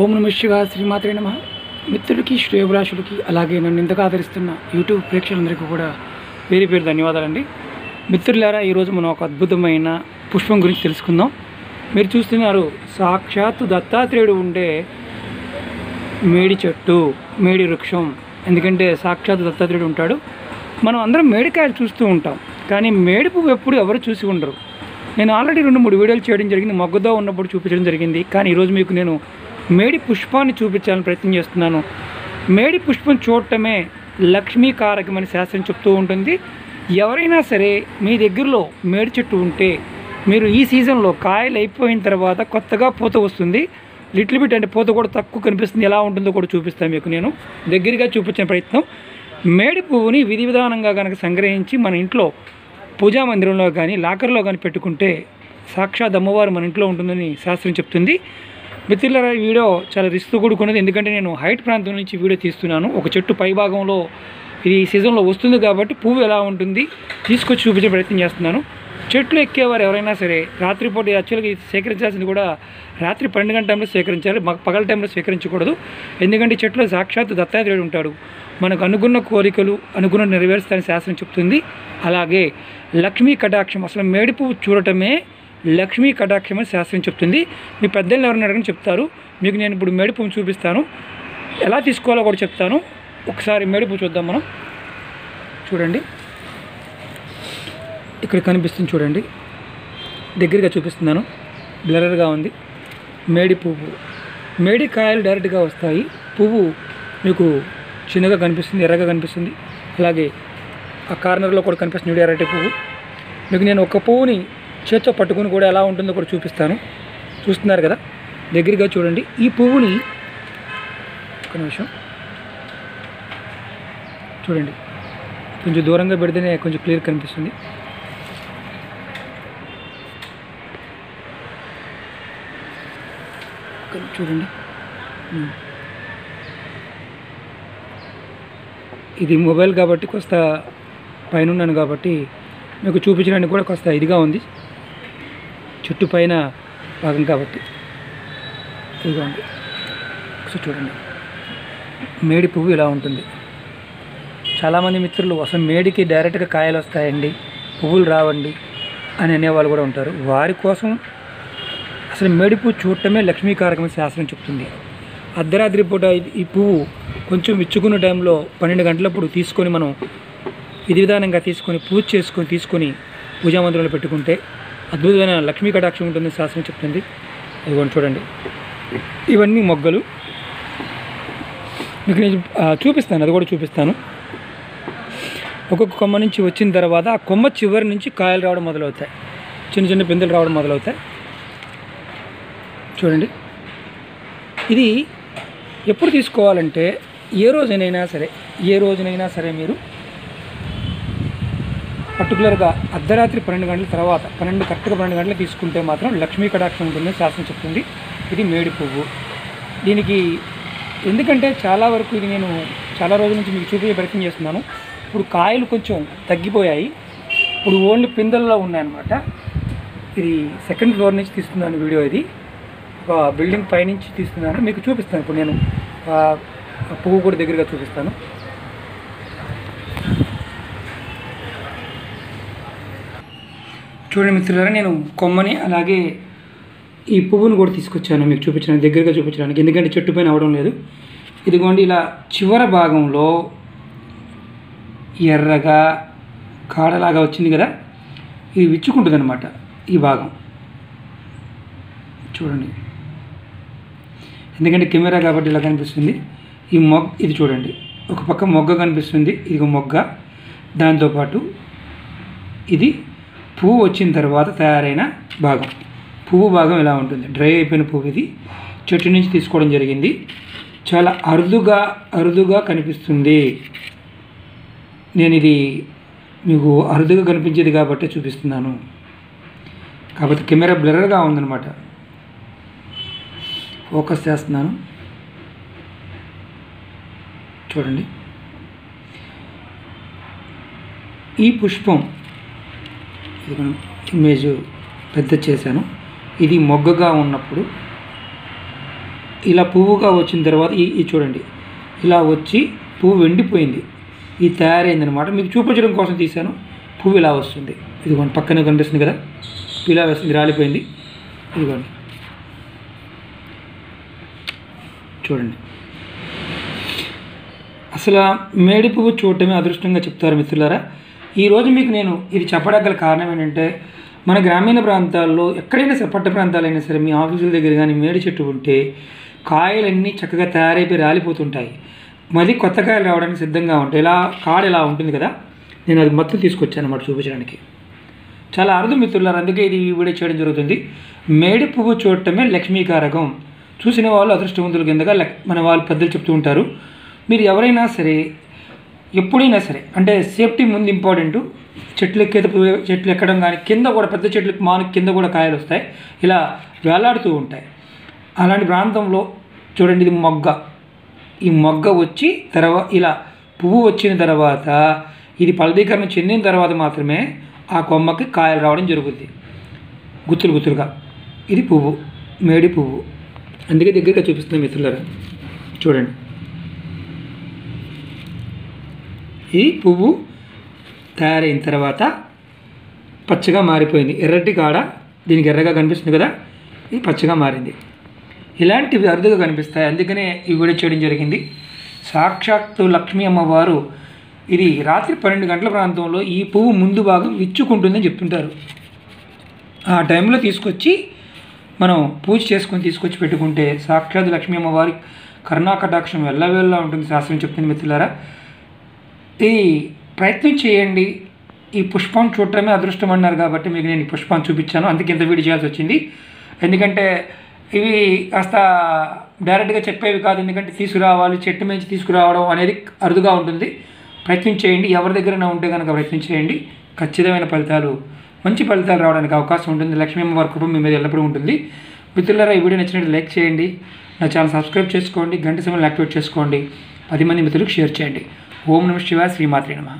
ఓం నమ శివ శ్రీమాత్రే నమ. మిత్రుడికి శ్రేయభిలాషుడికి అలాగే నన్ను ఇంతగా ఆదరిస్తున్న యూట్యూబ్ ప్రేక్షకులందరికీ కూడా పేరు పేరు ధన్యవాదాలండి. మిత్రులారా ఈరోజు మనం ఒక అద్భుతమైన పుష్పం గురించి తెలుసుకుందాం. మీరు చూస్తున్నారు సాక్షాత్తు దత్తాత్రేయుడు ఉండే మేడి చెట్టు మేడి వృక్షం. ఎందుకంటే సాక్షాత్ దత్తాత్రేయుడు ఉంటాడు. మనం అందరం మేడికాయలు చూస్తూ ఉంటాం. కానీ మేడి పువ్వు ఎప్పుడు ఎవరు చూసి ఉండరు. నేను ఆల్రెడీ రెండు మూడు వీడియోలు చేయడం జరిగింది. మొగ్గదో ఉన్నప్పుడు చూపించడం జరిగింది. కానీ ఈరోజు మీకు నేను మేడి పుష్పాన్ని చూపించాలని ప్రయత్నం చేస్తున్నాను. మేడి పుష్పం చూడటమే లక్ష్మీకారకమని శాస్త్రం చెప్తూ ఉంటుంది. ఎవరైనా సరే మీ దగ్గరలో మేడి చెట్టు ఉంటే మీరు ఈ సీజన్లో కాయలు అయిపోయిన తర్వాత కొత్తగా పూత వస్తుంది. లిటిల్ బిట్ అంటే పూత కూడా తక్కువ కనిపిస్తుంది. ఎలా ఉంటుందో కూడా చూపిస్తాను మీకు నేను. దగ్గరగా చూపించిన ప్రయత్నం. మేడి పువ్వుని విధి విధానంగా కనుక సంగ్రహించి మన ఇంట్లో పూజా మందిరంలో కానీ లాకర్లో కానీ పెట్టుకుంటే సాక్షాత్ అమ్మవారు మన ఇంట్లో ఉంటుందని శాస్త్రం చెప్తుంది. మిత్రులారా ఈ వీడియో చాలా రిస్క్ కూడుకున్నది. ఎందుకంటే నేను హైట్ ప్రాంతం నుంచి వీడియో తీస్తున్నాను. ఒక చెట్టు పై భాగంలో ఇది సీజన్లో వస్తుంది కాబట్టి పువ్వు ఎలా ఉంటుంది తీసుకొచ్చి చూపించే ప్రయత్నం చేస్తున్నాను. చెట్లు ఎక్కేవారు ఎవరైనా సరే రాత్రిపూట యాక్చువల్గా సేకరించాల్సింది కూడా రాత్రి పన్నెండు గంటల టైంలో సేకరించాలి. మాకు పగల టైంలో సేకరించకూడదు. ఎందుకంటే ఈ సాక్షాత్ దత్తాత్రేయుడు ఉంటాడు. మనకు అనుకున్న కోరికలు అనుకున్న నెరవేరుస్తారని శాస్త్రం చెప్తుంది. అలాగే లక్ష్మీ కటాక్షం అసలు మేడిపు చూడటమే లక్ష్మీ కటాక్షమని శాస్త్రం చెప్తుంది. మీ పెద్దలు ఎవరైనా అడగని చెప్తారు. మీకు నేను ఇప్పుడు మేడి చూపిస్తాను. ఎలా తీసుకోవాలో కూడా చెప్తాను. ఒకసారి మేడి చూద్దాం మనం. చూడండి. ఇక్కడ కనిపిస్తుంది చూడండి. దగ్గరగా చూపిస్తున్నాను. బ్లరర్గా ఉంది. మేడి పువ్వు. మేడి కాయలు డైరెక్ట్గా వస్తాయి. పువ్వు మీకు చిన్నగా కనిపిస్తుంది ఎర్రగా కనిపిస్తుంది. అలాగే ఆ కార్నర్లో కూడా కనిపిస్తుంది ఎర్రటి పువ్వు. మీకు నేను ఒక పువ్వుని చేత్తో పట్టుకుని కూడా ఎలా ఉంటుందో కూడా చూపిస్తాను. చూస్తున్నారు కదా? దగ్గరగా చూడండి. ఈ పువ్వుని ఒక నిమిషం. చూడండి. కొంచెం దూరంగా పెడితేనే కొంచెం క్లియర్ కనిపిస్తుంది. చూడండి. ఇది మొబైల్ కాబట్టి కొంత పైన ఉన్నాను కాబట్టి మీకు చూపించడానికి కూడా కొంత ఇదిగా ఉంది. చుట్టు పైన భాగం కాబట్టి. ఇదిగోండి. ఒకసారి చూడండి. మేడి పువ్వు ఇలా ఉంటుంది. చాలామంది మిత్రులు అసలు మేడికి డైరెక్ట్గా కాయలు వస్తాయండి? పువ్వులు రావండి? అని అనేవాళ్ళు కూడా ఉంటారు. వారి కోసం అసలు మేడి పువ్వు చూడటమే లక్ష్మీకారకమైన శాస్త్రం చెప్తుంది. అర్ధరాత్రి పూట ఈ పువ్వు కొంచెం ఇచ్చుకున్న టైంలో పన్నెండు గంటలప్పుడు తీసుకొని మనం విధి విధానంగా తీసుకొని పూజ చేసుకొని తీసుకొని పూజా మందిరంలో పెట్టుకుంటే అద్భుతమైన లక్ష్మీ కటాక్షం ఉంటుందని శాస్త్రం చెప్తుంది. ఇదిగోండి చూడండి. ఇవన్నీ మొగ్గలు. మీకు నేను చూపిస్తాను. అది కూడా చూపిస్తాను. ఒక్కొక్క కొమ్మ నుంచి వచ్చిన తర్వాత ఆ కొమ్మ చివరి నుంచి కాయలు రావడం మొదలవుతాయి. చిన్న చిన్న పిందెలు రావడం మొదలవుతాయి. చూడండి. ఇది ఎప్పుడు తీసుకోవాలంటే ఏ రోజునైనా సరే ఏ రోజునైనా సరే మీరు పర్టికులర్గా అర్ధరాత్రి పన్నెండు గంటల తర్వాత పన్నెండు కరెక్ట్గా పన్నెండు గంటలు తీసుకుంటే మాత్రం లక్ష్మీ కటాక్షం ఉంటుందని శాసనం చెప్తుంది. ఇది మేడి పువ్వు. దీనికి ఎందుకంటే చాలా వరకు ఇది నేను చాలా రోజుల నుంచి మీకు చూపించే ప్రయత్నం చేస్తున్నాను. ఇప్పుడు కాయలు కొంచెం తగ్గిపోయాయి. ఇప్పుడు ఓన్లీ పిందెల్లో ఉన్నాయన్నమాట. ఇది సెకండ్ ఫ్లోర్ నుంచి తీస్తున్నాను వీడియో ఇది. ఒక బిల్డింగ్ పైనుంచి తీస్తున్నాను. మీకు చూపిస్తాను. ఇప్పుడు నేను పువ్వు కూడా దగ్గరగా చూపిస్తాను. చూడండి మిత్రులారా నేను కొమ్మని అలాగే ఈ పువ్వును కూడా తీసుకొచ్చాను మీకు చూపించడానికి దగ్గరగా చూపించడానికి. ఎందుకంటే చెట్టు పైన అవడం లేదు. ఇదిగోండి ఇలా చివర భాగంలో ఎర్రగా కాడలాగా వచ్చింది కదా ఇది విచ్చుకుంటుంది అనమాట ఈ భాగం. చూడండి. ఎందుకంటే కెమెరా కాబట్టి ఇలా కనిపిస్తుంది. ఈ మొగ్ ఇది చూడండి. ఒక పక్క మొగ్గ కనిపిస్తుంది ఇది మొగ్గ. దాంతోపాటు ఇది పువ్వు వచ్చిన తర్వాత తయారైన భాగం. పువ్వు భాగం ఇలా ఉంటుంది? డ్రై అయిపోయిన పువ్వు ఇది. చెట్టు నుంచి తీసుకోవడం జరిగింది. చాలా అరుదుగా అరుదుగా కనిపిస్తుంది. నేను ఇది మీకు అరుదుగా కనిపించేది కాబట్టి చూపిస్తున్నాను. కాబట్టి కెమెరా బ్లర్గా ఉందన్నమాట. ఫోకస్ చేస్తున్నాను. చూడండి. ఈ పుష్పం ఇది మనం ఇమేజ్ పెద్ద చేశాను. ఇది మొగ్గగా ఉన్నప్పుడు ఇలా పువ్వుగా వచ్చిన తర్వాత ఈ ఇది చూడండి. ఇలా వచ్చి పువ్వు ఎండిపోయింది ఇది తయారైంది అనమాట మీకు చూపించడం కోసం తీశాను. పువ్వు ఇలా వస్తుంది. ఇదిగోండి పక్కనే కనిపిస్తుంది కదా? ఇలా వస్తుంది రాలిపోయింది. ఇదిగోండి. చూడండి. అసలు మేడి పువ్వు చూడటమే అదృష్టంగా చెప్తారు మిత్రులారా. ఈరోజు మీకు నేను ఇది చెప్పడానికి కారణం ఏంటంటే మన గ్రామీణ ప్రాంతాల్లో ఎక్కడైనా సరే పట్ట ప్రాంతాలైనా సరే మీ ఆఫీసుల దగ్గర కానీ మేడి చెట్టు ఉంటే కాయలన్నీ చక్కగా తయారైపోయి రాలిపోతుంటాయి. మళ్ళీ కొత్త కాయలు రావడానికి సిద్ధంగా ఉంటాయి ఇలా కాడ ఇలా ఉంటుంది కదా నేను అది మొత్తం తీసుకొచ్చాను అన్నమాట చూపించడానికి. చాలా అరుదు మిత్రులారు అందుకే ఇది వీడియో చేయడం జరుగుతుంది. మేడి పువ్వు చూడటమే లక్ష్మీకారకం. చూసిన వాళ్ళు అదృష్టవంతుల కిందగా లక్- మన వాళ్ళు పెద్దలు చెప్తూ ఉంటారు. మీరు ఎవరైనా సరే ఎప్పుడైనా సరే అంటే సేఫ్టీ ముందు ఇంపార్టెంట్. చెట్లు ఎక్కే చెట్లు ఎక్కడం కానీ కింద కూడా పెద్ద చెట్లు మాను కింద కూడా కాయలు వస్తాయి. ఇలా వేలాడుతూ ఉంటాయి. అలాంటి ప్రాంతంలో చూడండి ఇది మొగ్గ. ఈ మొగ్గ వచ్చి తర్వాత ఇలా పువ్వు వచ్చిన తర్వాత ఇది ఫలదీకరణ చెందిన తర్వాత మాత్రమే ఆ కొమ్మకి కాయలు రావడం జరుగుద్ది. గుత్తులు గుత్తులుగా. ఇది పువ్వు మేడి పువ్వు. అందుకే దగ్గరగా చూపిస్తుంది మిత్రులరా చూడండి. ఈ పువ్వు తయారైన తర్వాత పచ్చగా మారిపోయింది. ఎర్రటి కాడ దీనికి ఎర్రగా కనిపిస్తుంది కదా ఇది పచ్చగా మారింది. ఇలాంటివి అరుదుగా కనిపిస్తాయి. అందుకనే ఇవి కూడా చేయడం జరిగింది. సాక్షాత్తు లక్ష్మీ అమ్మవారు ఇది రాత్రి పన్నెండు గంటల ప్రాంతంలో ఈ పువ్వు ముందు భాగం విచ్చుకుంటుందని చెప్తుంటారు. ఆ టైంలో తీసుకొచ్చి మనం పూజ చేసుకొని తీసుకొచ్చి పెట్టుకుంటే సాక్షాత్ లక్ష్మీ అమ్మవారి కర్ణాకటాక్షం వెళ్ళవేళ్ళ ఉంటుంది శాస్త్రం చెప్తుంది మిత్రులారా. ఈ ప్రయత్నం చేయండి. ఈ పుష్పం చూడటమే అదృష్టం అన్నారు కాబట్టి మీకు నేను ఈ పుష్పాన్ని చూపించాను. అందుకే ఇంత వీడియో చేయాల్సి వచ్చింది. ఎందుకంటే ఇవి కాస్త డైరెక్ట్గా చెప్పేవి కాదు. ఎందుకంటే తీసుకురావాలి చెట్టు మించి తీసుకురావడం అనేది అరుదుగా ఉంటుంది. ప్రయత్నం చేయండి. ఎవరి దగ్గరైనా ఉంటే కనుక ప్రయత్నం చేయండి. ఖచ్చితమైన ఫలితాలు మంచి ఫలితాలు రావడానికి అవకాశం ఉంటుంది. లక్ష్మీ అమ్మవారి కృప మీ మీద ఎల్లప్పుడూ ఉంటుంది. మిత్రులారా ఈ వీడియో నచ్చినట్టు లైక్ చేయండి. నా ఛానల్ సబ్స్క్రైబ్ చేసుకోండి. గంట సమయంలో యాక్టివేట్ చేసుకోండి. పది మంది మిత్రులకు షేర్ చేయండి. ఓం నమ శివాయ శ్రీమాత్రి నమ